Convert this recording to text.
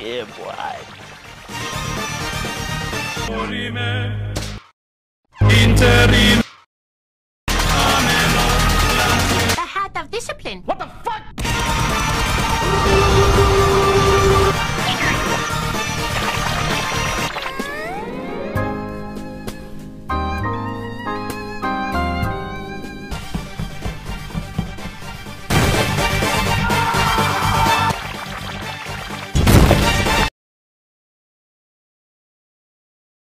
Yeah, boy. interim